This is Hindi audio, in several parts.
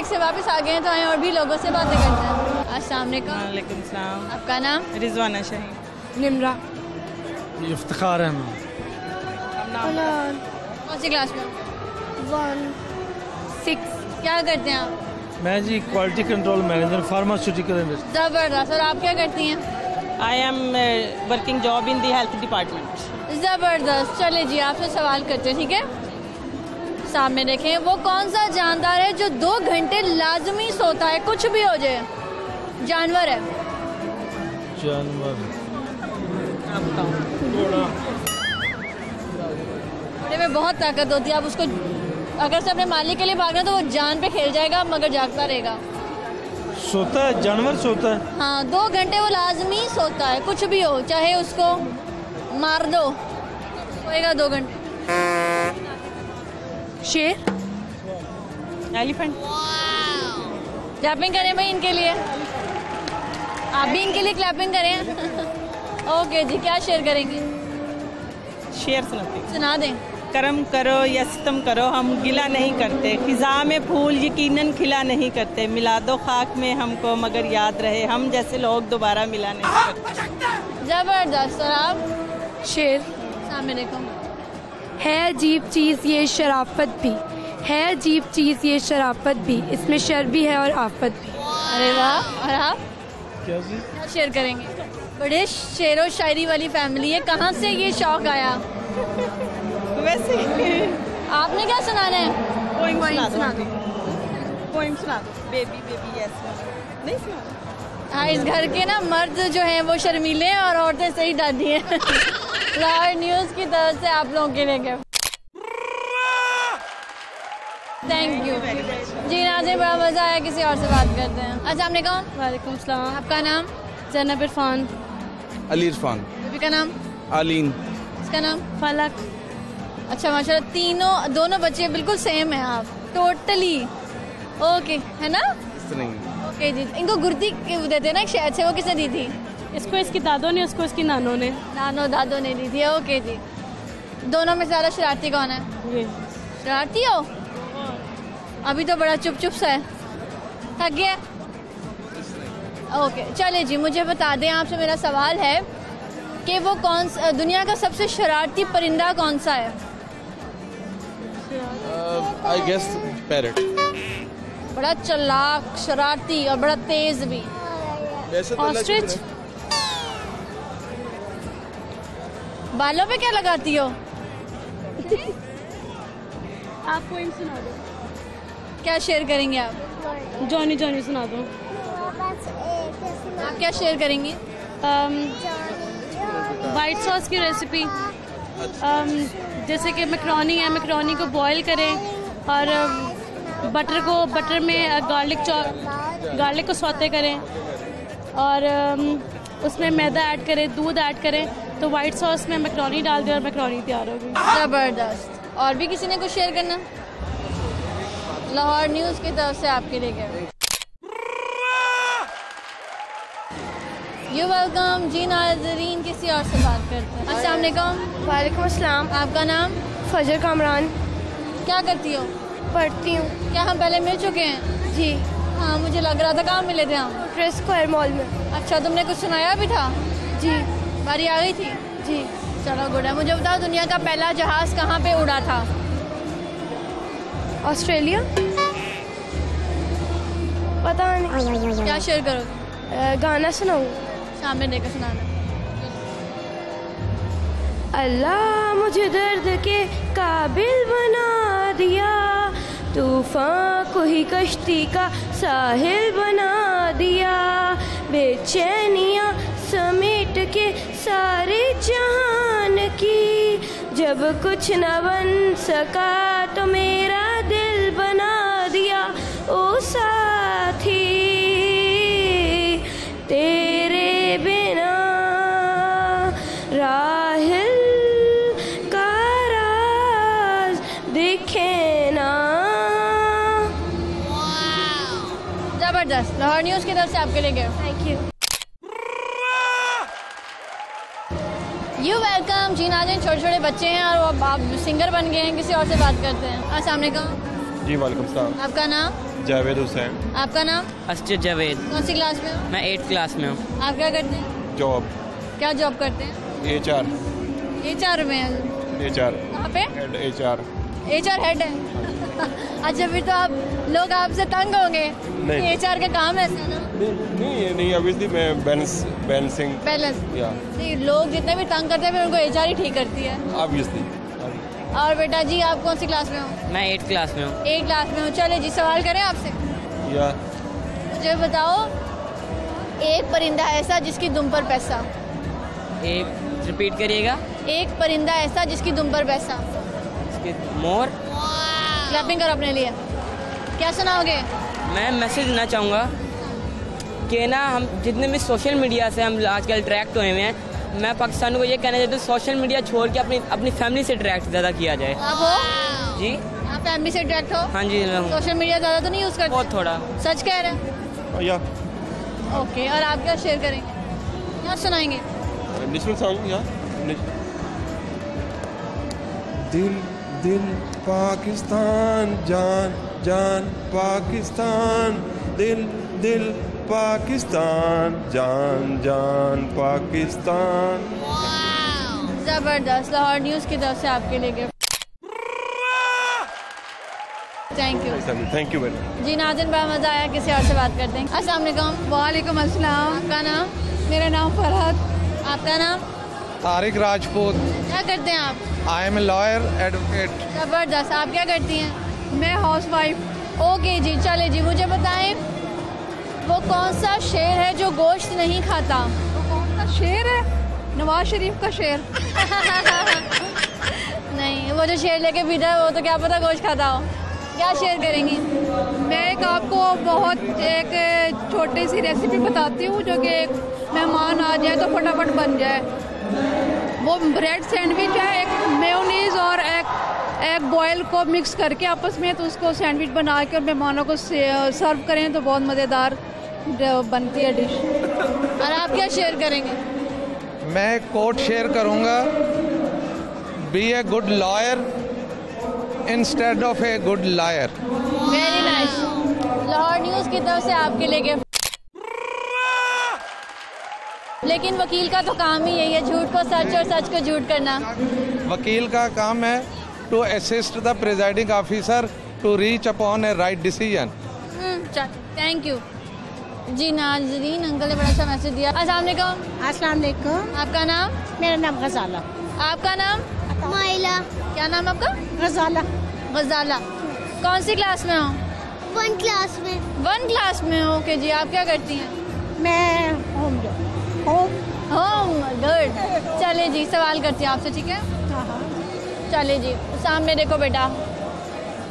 ब्रेक से वापस आ गए हैं तो आए और भी लोगों से बातें करते हैं। अस्सलाम वालेकुम। सलाम। आपका नाम? रिजवाना शाही। निमरा। इफ्तार मैम। कौन सी क्लास में? वन। सिक्स। क्या करते हैं आप? मैं जी quality control manager pharmaceutical industry ज़बरदस्त। और आप क्या करती हैं? I am working job in the health department ज़बरदस्त। चले जी आपसे सवाल करते हैं ठीक है? सामने देखें वो कौन सा जानदार है जो दो घंटे लाजमी सोता है? कुछ भी हो जाए। जानवर है। जानवर। घोड़े में बहुत ताकत होती है। आप उसको अगर से अपने मालिक के लिए भागना तो वो जान पे खेल जाएगा मगर जागता रहेगा। सोता है जानवर सोता है। हाँ दो घंटे वो लाजमी सोता है। कुछ भी हो चाहे उसको मार दो सोएगा दो घंटे। शेर? एलिफेंट क्लैपिंग करें भाई इनके लिए। आप भी इनके लिए क्लैपिंग करें। ओके जी क्या शेयर करेंगे? शेर सुनाते सुना दें। करम करो या सितम करो हम गिला नहीं करते। खिजा में फूल यकीनन खिला नहीं करते। मिला दो खाक में हमको मगर याद रहे हम जैसे लोग दोबारा मिला नहीं करते। ज़बरदस्त। और आप? शेर सामने देखो। है अजीब चीज़ ये शराफत भी है अजीब चीज़ ये शराफत भी इसमें शर भी है और आफत भी। अरे वाह और आप? क्या शेयर करेंगे? बड़े शेर व शायरी वाली फैमिली है कहाँ से ये शौक आया? वैसे आपने क्या सुनाना है? पोइम सुना दो। पोइम सुना दो। बेबी बेबी यस नहीं सुना हाँ इस घर के ना मर्द जो हैं वो शर्मीले हैं और औरतें सही दादी हैं। लाहौर न्यूज़ की तरफ़ से आप लोगों के लिए gift. Thank you ji Nazir बड़ा मज़ा आया किसी और से बात करते हैं। अस्सलाम वालेकुम वालेकुम सलाम। आपका नाम? जैनब इरफान अली इरफान बीबी का नाम? आलीन। इसका नाम? फलक। अच्छा माशाल्लाह तीनों दोनों बच्चे बिल्कुल सेम हैं आप। टोटली ओके है ना? इस तरह ही। ओके जी। इनको गुर्दी देते हैं ना? एक शायद से वो किसने दी थी? इसको इसकी दादों ने उसको इसकी नानों ने? नानो दादो ने दी थी ओके जी। दोनों में ज़्यादा शरारती कौन है? ये शरारती हो? अभी तो बड़ा चुप चुप सा है। थक गया? ओके चले जी मुझे बता दें आपसे मेरा सवाल है कि वो कौन सा दुनिया का सबसे शरारती परिंदा कौन सा है? आई गेस पैरट बड़ा चलाक शरारती और बड़ा तेज भी। तो ऑस्ट्रिच बालों पे क्या लगाती हो? आप पोइम सुना दो। क्या शेयर करेंगे आप? जॉनी जॉनी सुना दो। आप क्या शेयर करेंगी? वाइट सॉस की रेसिपी um, जैसे कि मैक्रोनी है मैक्रोनी को बॉईल करें और बटर को बटर में गार्लिक गार्लिक को सौते करें और um, उसमें मैदा ऐड करें दूध ऐड करें। तो वाइट सॉस में मैक्रोनी डाल दें और मैक्रोनी तैयार होगी ज़बरदस्त। और भी किसी ने कुछ शेयर करना? लाहौर न्यूज़ की तरफ़ से आपके लिए गए यू वेलकम जी नाजरीन किसी और से बात करते हैं। अस्सलाम वालेकुम। वालेकुम अस्सलाम। आपका नाम? फजर कामरान। क्या करती हो? पढ़ती हूँ। क्या हम पहले मिल चुके हैं? जी। हाँ मुझे लग रहा था कहाँ मिले थे हम? ट्रेस स्क्वायर मॉल में। अच्छा तुमने कुछ सुनाया भी था? जी। बारी आ गई थी? जी। चलो गुड है। मुझे बताओ दुनिया का पहला जहाज़ कहाँ पे उड़ा था? ऑस्ट्रेलिया? पता नहीं। क्या शेयर करोगे? अ, गाना सुनाऊँ? सामने देकर सुनाना। अल्लाह मुझे दर्द के काबिल बना दिया। तूफ़ान को ही कश्ती का साहिल बना दिया। बेचैनिया समेट के सारे जहान की। जब कुछ न बन सका तो मेरा दिल बना दिया, ओ साथी। तेरे बिना राहिल का राज दिखे ना। ज़बरदस्त। लाहौर न्यूज़ की तरफ़ से आपके लिए गए थैंक यू वेलकम जी नाजिन छोटे छोटे बच्चे हैं और वो आप सिंगर बन गए हैं। किसी और से बात करते हैं। अस्सलाम वालेकुम। जी वालेकुम सलाम। आपका नाम? जावेद हुसैन। आपका नाम? अस्जिद जावेद। कौन सी क्लास में हो? मैं एट्थ क्लास में हूँ। आप क्या करते हैं? जॉब क्या जॉब करते हैं? एच आर ये चार में एच आर कहाँ पे? Head H R H R head है। अच्छा फिर तो आप लोग आपसे तंग होंगे। नहीं। एच आर का काम है ऐसा ना? नहीं ये नहीं अभी मैं बैलेंस बैलेंसिंग बैलेंस या नहीं लोग जितने भी तंग करते हैं फिर उनको एच आर ही ठीक करती है। ऑब्वियसली और बेटा जी आप कौन सी क्लास में हो? मैं एट्थ क्लास में हूँ। एक क्लास में हो। चले जी सवाल करें आपसे। या मुझे बताओ एक परिंदा ऐसा जिसकी दुम पर पैसा। एक रिपीट करिएगा। एक परिंदा ऐसा जिसकी दुम पर पैसा। इसके मोर। क्लैपिंग करो अपने लिए। क्या सुनाओगे? मैं मैसेज देना चाहूँगा कि ना हम जितने भी सोशल मीडिया से हम आजकल ट्रैक्ट हुए हुए हैं मैं पाकिस्तान को ये कहना चाहता हूँ सोशल मीडिया छोड़ के अपनी अपनी फैमिली से ट्रैक्ट ज़्यादा किया जाए। आप हो? जी। आप फैमिली से डायरेक्ट हो? हाँ जी मैं हूँ। सोशल मीडिया ज़्यादा तो नहीं यूज़ करते? बहुत थोड़ा। सच कह रहे हैं? या। ओके और आप क्या शेयर करेंगे क्या सुनाएँगे? नेशनल सॉन्ग या? दिल दिल पाकिस्तान जान जान पाकिस्तान। दिल दिल पाकिस्तान जान जान पाकिस्तान। ज़बरदस्त लाहौर न्यूज़ की तरफ़ से आपके लिए gift. Thank you thank you very जी नाजिन बड़ा मज़ा आया किसी और से बात करते हैं अस्सलाम वालेकुम वालेकुम अस्सलाम। आपका नाम? मेरा नाम फरहत आपका नाम? तारिक राजपूत। क्या करते हैं आप? I am a lawyer advocate ज़बरदस्त आप क्या करती हैं? मैं हाउस वाइफ ओके जी चले जी मुझे बताएँ वो कौन सा शेर है जो गोश्त नहीं खाता? वो कौन सा शेर है? नवाज़ शरीफ का शेर। नहीं वो जो शेर लेके पीता है वो तो क्या पता गोश्त खाता हो। क्या शेयर करेंगी? मैं एक आपको बहुत एक छोटी सी रेसिपी बताती हूँ जो कि एक मेहमान आ जाए तो फटाफट बन जाए। वो ब्रेड सैंडविच है एक मेयोनीज और एक एग बॉयल को मिक्स करके आपस में तो उसको सैंडविच बना के और मेहमानों को सर्व करें तो बहुत मज़ेदार बनती है डिश और आप क्या शेयर करेंगे? मैं कोट शेयर करूँगा। Be a good lawyer instead of a good liar very nice Lahore news की तरफ़ से आपके लिए गिफ्ट लेकिन वकील का तो काम ही यही है झूठ को सच और सच को झूठ करना। वकील का काम है to assist the presiding officer to reach upon a right decision thank you जी नाजरीन अंकल ने बड़ा अच्छा मैसेज दिया। अस्सलाम वालेकुम। अस्सलाम वालेकुम। आपका नाम? मेरा नाम गजाला। आपका नाम? माइला क्या नाम आपका? गजाला। गजाला। कौन सी क्लास में हो? वन क्लास में। वन क्लास में हो? ओके जी आप क्या करती हैं? मैं होम होम होम गुड चले जी सवाल करती हूँ आपसे ठीक है? चले जी सामने देखो बेटा।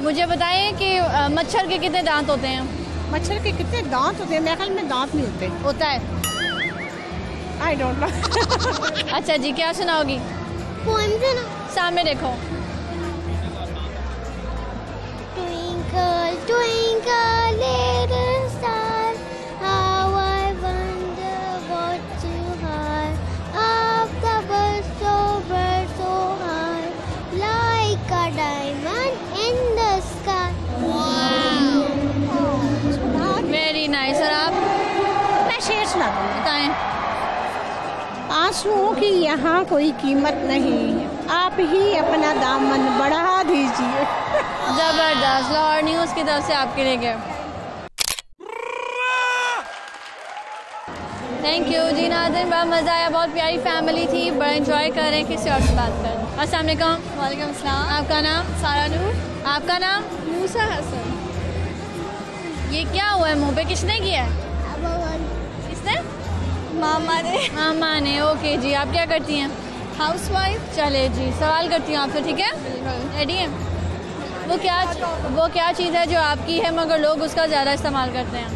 मुझे बताएँ कि मच्छर के कितने दांत होते हैं? मच्छर के कितने दांत होते हैं? मेरे ख्याल में दांत नहीं होते। होता है। आई डोंट नो अच्छा जी क्या सुनाओगी? पोएम सामने देखो। आंसुओं की यहाँ कोई कीमत नहीं। आप ही अपना दामन बढ़ा दीजिए। ज़बरदस्त लाहौर न्यूज़ की तरफ़ से आपके लिए गए थैंक यू जी नादिन बड़ा मज़ा आया बहुत प्यारी फैमिली थी। बड़ा इंजॉय कर रहे हैं किसी और से बात कर। अस्सलाम वालेकुम। वालेकुम सलाम। आपका नाम? सारा नूर। आपका नाम? मूसा हसन। ये क्या हुआ है मुँह पे किसने किया है? मामा ने। मामा ने ओके जी आप क्या करती हैं? हाउस वाइफ चले जी सवाल करती हूँ आपसे ठीक है? रेडी है? वो क्या वो क्या चीज़ है जो आपकी है मगर लोग उसका ज़्यादा इस्तेमाल करते हैं?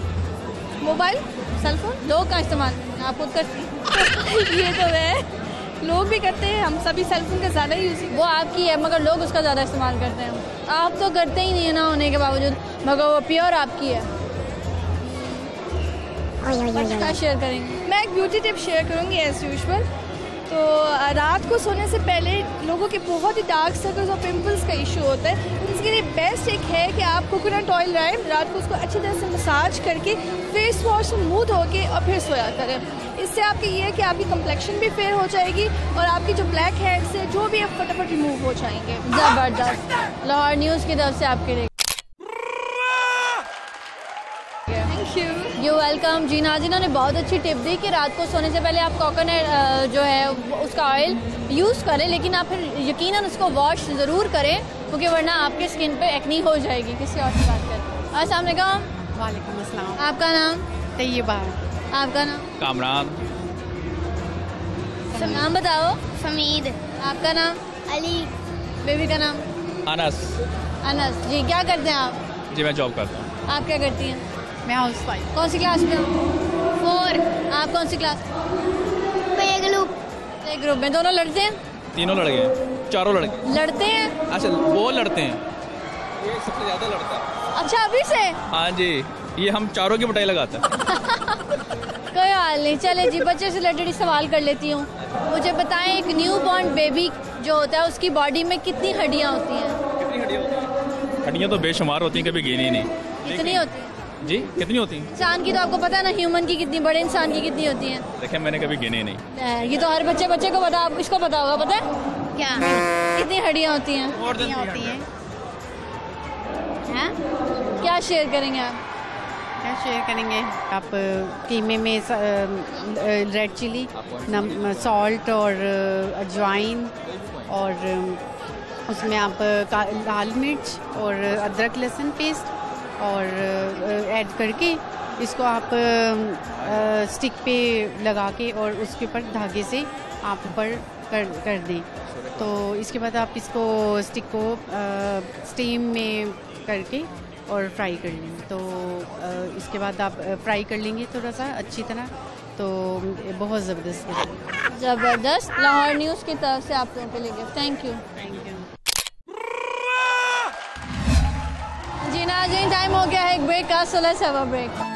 मोबाइल? सेल फ़ोन लोग का इस्तेमाल आप खुद करती हैं? ये तो है। लोग भी करते हैं हम सभी सेलफोन का ज़्यादा यूज़ वो आपकी है मगर लोग उसका ज़्यादा इस्तेमाल करते हैं। आप तो करते ही नहीं है ना होने के बावजूद मगर वो प्योर आपकी है। क्या शेयर करेंगे। मैं एक ब्यूटी टिप शेयर करूँगी एज यूजल तो रात को सोने से पहले लोगों के बहुत ही डार्क सर्कल्स और पिंपल्स का इशू होता है। इसके लिए बेस्ट एक है कि आप कोकोनट ऑयल लाएँ, रात को उसको अच्छी तरह से मसाज करके फेस वॉश से मुँह धो के और फिर सोया करें। इससे आपकी ये है कि आपकी कम्प्लेक्शन भी फेयर हो जाएगी और आपकी जो ब्लैक हेड्स है जो भी है फटाफट रिमूव हो जाएँगे। ज़बरदस्त। लाहौर न्यूज़ की तरफ़ से आपके लिए थैंक यू यू वेलकम जी नाजिना ने बहुत अच्छी टिप दी कि रात को सोने से पहले आप कोकोनट जो है उसका ऑयल यूज़ करें लेकिन आप फिर यकीनन उसको वॉश ज़रूर करें क्योंकि वरना आपके स्किन पे एक्नी हो जाएगी। किसी और से बात करें। अस्सलाम वालेकुम। वालेकुम अस्सलाम। आपका नाम? तैयबा। आपका नाम? कामरान। नाम बताओ। फमीद आपका नाम? अली। बेबी का नाम? अनस। अनस। जी क्या करते हैं आप? जी मैं जॉब करता हूँ। आप क्या करती हैं? मैं हाउस वाइफ कौन सी क्लास में? हो फोर आप कौन सी क्लास ग्रुप एक ग्रुप में। दोनों लड़ते हैं? तीनों लड़के हैं। चारों लड़के। लड़ते हैं? अच्छा वो लड़ते हैं। ये सबसे ज़्यादा लड़ता है। अच्छा अभी से? हाँ जी। ये हम चारों की बटाई लगाते हैं। कोई हाल नहीं। चले जी बच्चे से रिलेटेड सवाल कर लेती हूँ। मुझे बताएँ एक न्यू बॉर्न बेबी जो होता है उसकी बॉडी में कितनी हड्डियाँ होती हैं? हड्डियाँ तो बेशुमार होती हैं कभी गिनी नहीं। कितनी होती हैं। जी कितनी होती है? इंसान की तो आपको पता है ना ह्यूमन की कितनी बड़े इंसान की कितनी होती है। देखिए मैंने कभी गिनी नहीं। ये तो हर बच्चे बच्चे को पता आप इसको पता होगा पता है? क्या? कितनी हड्डियाँ होती हैं? होती हैं? हैं? क्या शेयर करेंगे आप? क्या शेयर करेंगे? आप कीमे में रेड चिली नम सॉल्ट और अजवाइन और उसमें आप लाल मिर्च और अदरक लहसुन पेस्ट और ऐड करके इसको आप स्टिक पे लगा के और उसके ऊपर धागे से आप ऊपर कर कर दें। तो इसके बाद आप इसको स्टिक को स्टीम में करके और फ्राई कर लें। तो इसके बाद आप फ्राई कर लेंगे थोड़ा सा अच्छी तरह। तो बहुत ज़बरदस्त ज़बरदस्त। लाहौर न्यूज़ की तरफ़ से आप लोगों के लिए thank you thank you time हो गया है एक ब्रेक का सोलह सवा ब्रेक